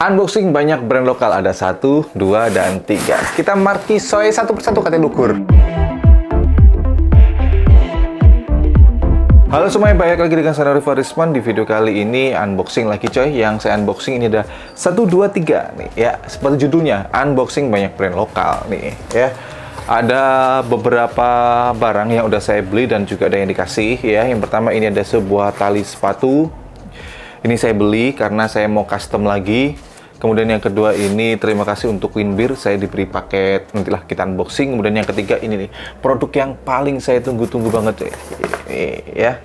Unboxing banyak brand lokal ada satu, dua, dan tiga. Kita marki soy satu persatu katanya lukur. Halo semuanya, balik lagi dengan saya Rifa Risman Di video kali ini unboxing lagi coy Yang saya unboxing ini ada 1, 2, 3 nih ya Seperti judulnya, unboxing banyak brand lokal nih ya ada beberapa barang yang udah saya beli dan juga ada yang dikasih ya. Yang pertama ini ada sebuah tali sepatu. Ini saya beli karena saya mau custom lagi. Kemudian yang kedua ini terima kasih untuk Winbeer saya diberi paket nantilah kita unboxing. Kemudian yang ketiga ini nih produk yang paling saya tunggu-tunggu banget Ini, ya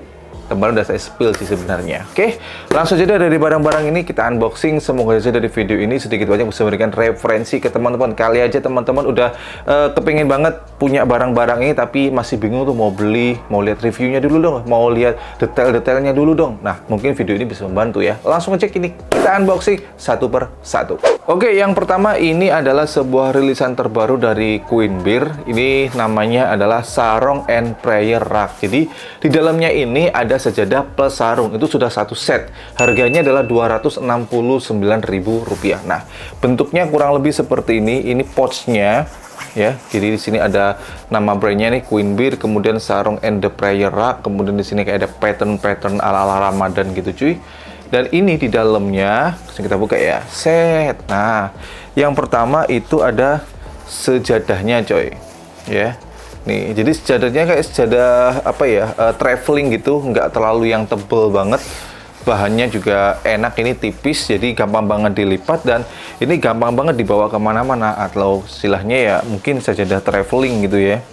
kemarin udah saya spill sih sebenarnya. Oke, langsung saja dari barang-barang ini kita unboxing. Semoga saja dari video ini sedikit banyak bisa memberikan referensi ke teman-teman. Kali aja teman-teman udah uh, kepingin banget punya barang-barang ini tapi masih bingung tuh mau beli, mau lihat reviewnya dulu dong, mau lihat detail-detailnya dulu dong. Nah, mungkin video ini bisa membantu ya. Langsung cek ini, kita unboxing satu per satu. Oke, yang pertama ini adalah sebuah rilisan terbaru dari Queen Beer. Ini namanya adalah Sarong and Prayer Rack. Jadi, di dalamnya ini ada ada sejadah plus sarung. Itu sudah satu set. Harganya adalah Rp269.000. Nah, bentuknya kurang lebih seperti ini. Ini pouchnya ya. Jadi di sini ada nama brandnya nih Queen Beer, kemudian sarung and the prayer rack, kemudian di sini kayak ada pattern-pattern ala-ala Ramadan gitu cuy. Dan ini di dalamnya, kita buka ya, set. Nah, yang pertama itu ada sejadahnya coy. Ya. Nih, jadi sejadahnya kayak sejadah apa ya, uh, traveling gitu, nggak terlalu yang tebel banget. Bahannya juga enak, ini tipis, jadi gampang banget dilipat dan ini gampang banget dibawa ke mana-mana. Atau istilahnya ya mungkin sajadah traveling gitu ya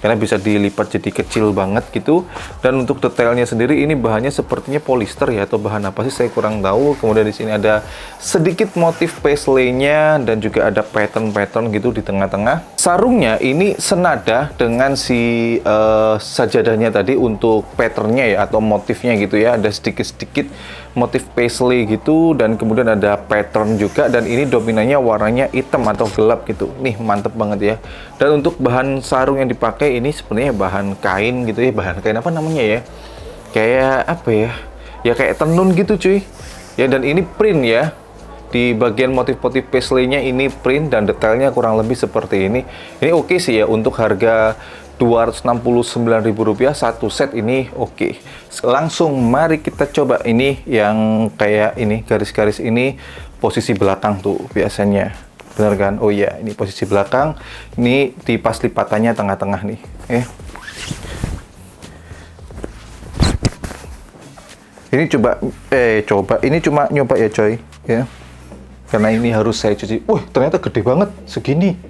karena bisa dilipat jadi kecil banget gitu. Dan untuk detailnya sendiri ini bahannya sepertinya polyester ya atau bahan apa sih? Saya kurang tahu. Kemudian di sini ada sedikit motif paisley-nya dan juga ada pattern-pattern gitu di tengah-tengah. Sarungnya ini senada dengan si uh, sajadahnya tadi untuk patternnya ya atau motifnya gitu ya. Ada sedikit-sedikit motif paisley gitu dan kemudian ada pattern juga dan ini dominannya warnanya hitam atau gelap gitu. Nih mantep banget ya. Dan untuk bahan sarung yang dipakai ini sebenarnya bahan kain gitu ya bahan kain apa namanya ya? Kayak apa ya? Ya kayak tenun gitu cuy. Ya dan ini print ya. Di bagian motif-motif paisley-nya ini print dan detailnya kurang lebih seperti ini. Ini oke okay sih ya untuk harga Rp269.000 satu set ini oke. Okay. Langsung mari kita coba ini yang kayak ini garis-garis ini posisi belakang tuh biasanya. Benar kan? Oh iya, ini posisi belakang. Ini di pas lipatannya tengah-tengah nih. Eh. Ini coba eh coba ini cuma nyoba ya coy ya. Karena ini harus saya cuci. Wah, ternyata gede banget segini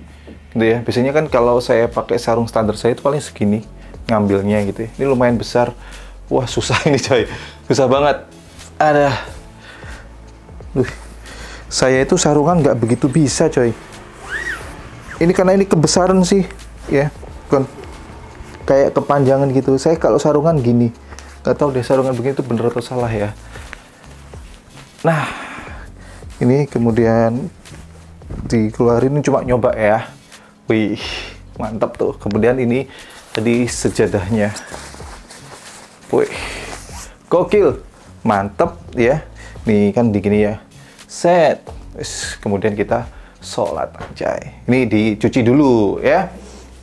gitu ya. Biasanya kan kalau saya pakai sarung standar saya itu paling segini ngambilnya gitu ya. ini lumayan besar. Wah susah ini coy. Susah banget. Ada. Duh. saya itu sarungan nggak begitu bisa coy. Ini karena ini kebesaran sih ya. Kan kayak kepanjangan gitu. Saya kalau sarungan gini nggak tahu deh sarungan begini itu bener atau salah ya. Nah ini kemudian dikeluarin cuma nyoba ya Wih, mantap tuh. Kemudian ini tadi sejadahnya. Wih, gokil. Mantap ya. Nih kan di gini ya. Set. Kemudian kita sholat aja. Ini dicuci dulu ya.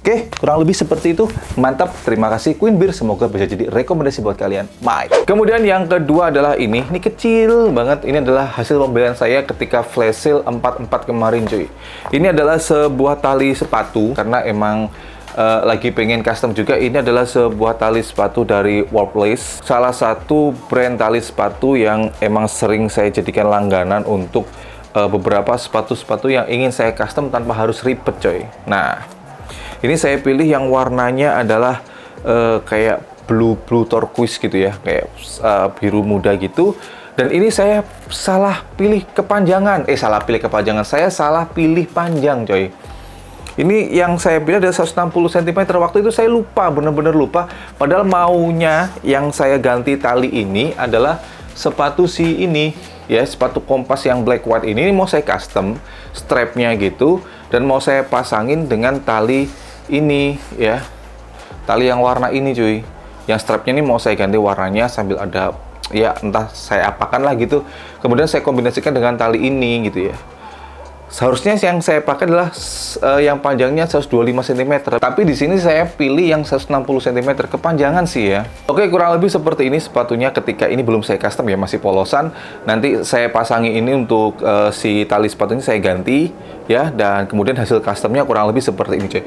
Oke, kurang lebih seperti itu. Mantap, terima kasih Queen Beer. Semoga bisa jadi rekomendasi buat kalian. Bye. Kemudian yang kedua adalah ini. Ini kecil banget. Ini adalah hasil pembelian saya ketika flash sale 44 kemarin cuy. Ini adalah sebuah tali sepatu karena emang uh, lagi pengen custom juga. Ini adalah sebuah tali sepatu dari Warplace. Salah satu brand tali sepatu yang emang sering saya jadikan langganan untuk uh, beberapa sepatu-sepatu yang ingin saya custom tanpa harus ribet coy. Nah, ini saya pilih yang warnanya adalah uh, kayak blue blue turquoise gitu ya, kayak uh, biru muda gitu. Dan ini saya salah pilih kepanjangan. Eh, salah pilih kepanjangan. Saya salah pilih panjang, coy. Ini yang saya pilih ada 160 cm. Waktu itu saya lupa, bener-bener lupa. Padahal maunya yang saya ganti tali ini adalah sepatu si ini ya sepatu kompas yang black white ini, ini mau saya custom strapnya gitu dan mau saya pasangin dengan tali ini ya tali yang warna ini cuy yang strapnya ini mau saya ganti warnanya sambil ada ya entah saya apakan lah gitu kemudian saya kombinasikan dengan tali ini gitu ya Seharusnya yang saya pakai adalah uh, yang panjangnya 125 cm. Tapi di sini saya pilih yang 160 cm. Kepanjangan sih ya. Oke, kurang lebih seperti ini sepatunya ketika ini belum saya custom ya, masih polosan. Nanti saya pasangi ini untuk uh, si tali sepatunya saya ganti ya. Dan kemudian hasil customnya kurang lebih seperti ini cuy.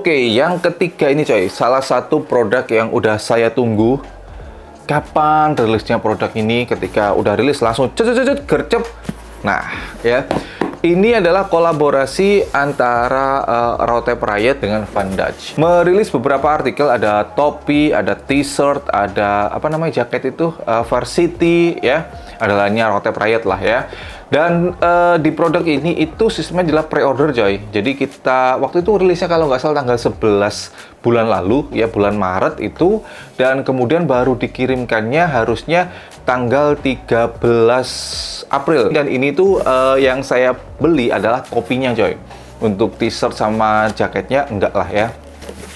Oke, yang ketiga ini coy, salah satu produk yang udah saya tunggu. Kapan rilisnya produk ini? Ketika udah rilis langsung cet gercep. Nah, ya. Ini adalah kolaborasi antara uh, Rotep Riot dengan Van Dutch. Merilis beberapa artikel, ada topi, ada t-shirt, ada apa namanya jaket itu, uh, Varsity, ya. Ada lainnya Rotep Riot lah ya. Dan uh, di produk ini itu sistemnya adalah pre-order coy. Jadi kita waktu itu rilisnya kalau nggak salah tanggal 11 bulan lalu ya bulan Maret itu dan kemudian baru dikirimkannya harusnya tanggal 13 April. Dan ini tuh uh, yang saya beli adalah kopinya coy. Untuk t-shirt sama jaketnya enggak lah ya.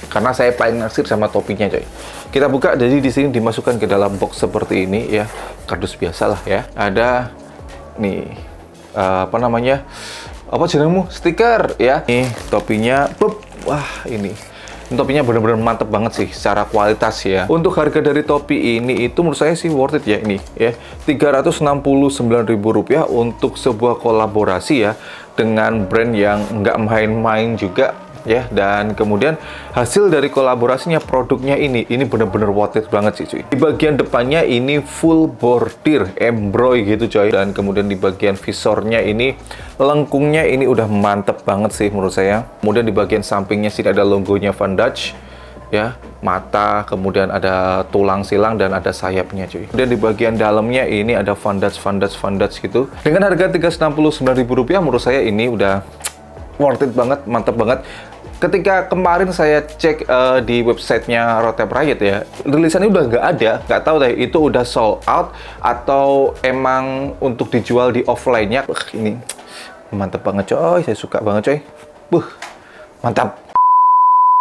Karena saya paling naksir sama topinya coy. Kita buka jadi di sini dimasukkan ke dalam box seperti ini ya. Kardus biasa lah ya. Ada nih uh, apa namanya apa jenengmu stiker ya nih topinya Pup. wah ini topinya benar-benar mantep banget sih secara kualitas ya. Untuk harga dari topi ini itu menurut saya sih worth it ya ini ya. Rp369.000 untuk sebuah kolaborasi ya dengan brand yang nggak main-main juga ya. Dan kemudian hasil dari kolaborasinya produknya ini ini bener-bener worth it banget sih cuy. Di bagian depannya ini full bordir embroy gitu coy. Dan kemudian di bagian visornya ini lengkungnya ini udah mantep banget sih menurut saya. Kemudian di bagian sampingnya sih ada logonya Van Dutch ya. Mata kemudian ada tulang silang dan ada sayapnya cuy. Dan di bagian dalamnya ini ada Van Dutch Van Dutch Van Dutch gitu dengan harga Rp369.000 menurut saya ini udah worth it banget mantep banget ketika kemarin saya cek uh, di websitenya Rotep Riot ya, rilisannya udah nggak ada, nggak tahu deh itu udah sold out atau emang untuk dijual di offline-nya. Ini mantap banget coy, saya suka banget coy. Buh, mantap.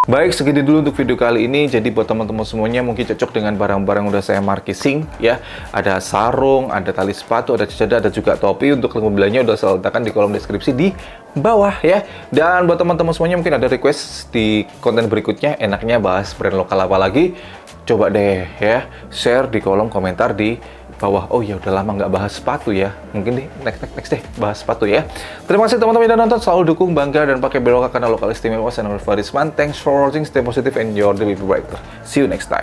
Baik, segini dulu untuk video kali ini. Jadi buat teman-teman semuanya mungkin cocok dengan barang-barang udah saya markising ya. Ada sarung, ada tali sepatu, ada cedah, ada juga topi. Untuk link pembeliannya udah saya letakkan di kolom deskripsi di bawah ya. Dan buat teman-teman semuanya mungkin ada request di konten berikutnya enaknya bahas brand lokal apa lagi. Coba deh ya, share di kolom komentar di bawah. Oh ya udah lama nggak bahas sepatu ya. Mungkin nih next next next deh bahas sepatu ya. Terima kasih teman-teman yang nonton. Selalu dukung bangga dan pakai belok karena lokal istimewa. Saya Farisman thanks for watching. Stay positive and your be brighter. See you next time